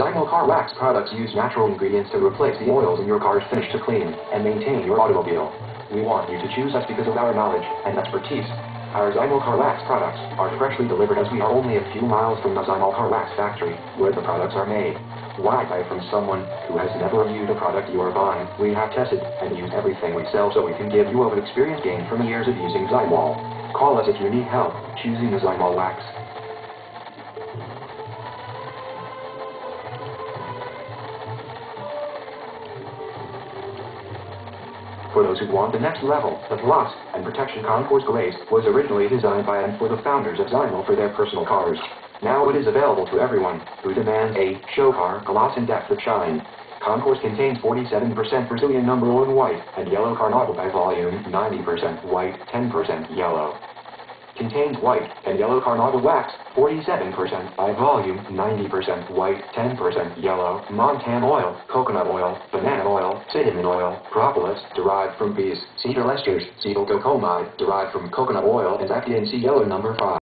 Zymol Car Wax products use natural ingredients to replace the oils in your car's finish to clean and maintain your automobile. We want you to choose us because of our knowledge and expertise. Our Zymol Car Wax products are freshly delivered as we are only a few miles from the Zymol Car Wax factory, where the products are made. Why buy from someone who has never reviewed the product you are buying? We have tested and used everything we sell so we can give you an experience gained from years of using Zymol. Call us if you need help choosing the Zymol Wax. For those who want the next level, the gloss and Protection Concours Glaze was originally designed by and for the founders of Zymol for their personal cars. Now it is available to everyone who demands a show car gloss and depth of shine. Concourse contains 47% Brazilian number 1 white and yellow carnauba by volume, 90% white, 10% yellow contains white and yellow carnauba wax, 47% by volume, 90% white, 10% yellow, montan oil, coconut oil, banana oil, cinnamon oil, propolis, derived from bees, cedar esters, cetylcocomide, derived from coconut oil, and actin C yellow number 5.